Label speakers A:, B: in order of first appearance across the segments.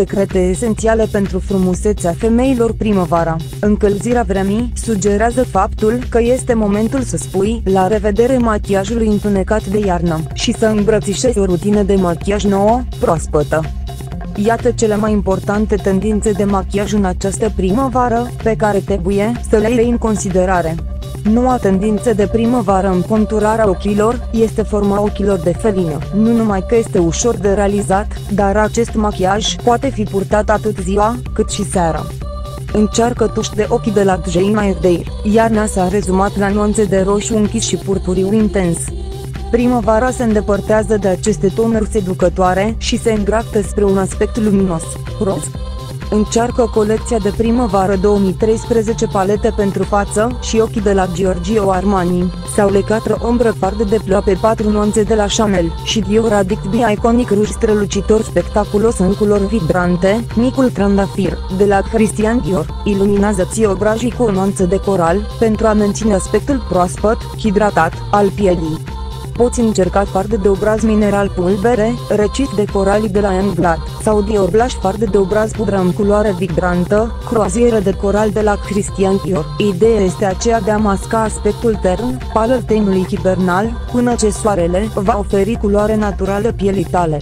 A: secrete esențiale pentru frumusețea femeilor primăvara. Încălzirea vremii sugerează faptul că este momentul să spui la revedere machiajului întunecat de iarnă și să îmbrățișezi o rutină de machiaj nouă, proaspătă. Iată cele mai importante tendințe de machiaj în această primăvară, pe care trebuie să le iei în considerare. Noua tendință de primăvară în conturarea ochilor este forma ochilor de felină. Nu numai că este ușor de realizat, dar acest machiaj poate fi purtat atât ziua, cât și seara. Încearcă tuși de ochi de la Jay Mayday. Iarna s-a rezumat la nuanțe de roșu închis și purpuriu intens. Primăvara se îndepărtează de aceste tonuri seducătoare și se îndreaptă spre un aspect luminos, roz. Încearcă colecția de primăvară 2013 palete pentru față și ochii de la Giorgio Armani, sau lecat ombră fardă de ploape 4 nuanțe de la Chanel și Dior Addict Be Iconic ruj strălucitor spectaculos în culori vibrante, micul trandafir, de la Christian Dior, iluminează-ți obrajii cu o nuanță de coral, pentru a menține aspectul proaspăt, hidratat, al pielii poți încerca farde de obraz mineral pulbere, recit de coralii de la Englad, sau Dior Blush farde de obraz pudră în culoare vibrantă, croazieră de coral de la Christian Dior. Ideea este aceea de a masca aspectul tern, pal al tenului hibernal, până ce soarele va oferi culoare naturală pielii tale.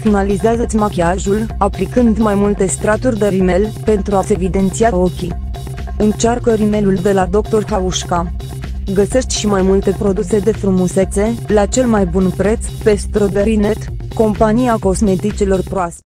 A: Finalizează-ți machiajul, aplicând mai multe straturi de rimel, pentru a-ți evidenția ochii. Încearcă rimelul de la Dr. Haușca. Găsești și mai multe produse de frumusețe, la cel mai bun preț, pe Strawberry.net, compania cosmeticelor proaspete.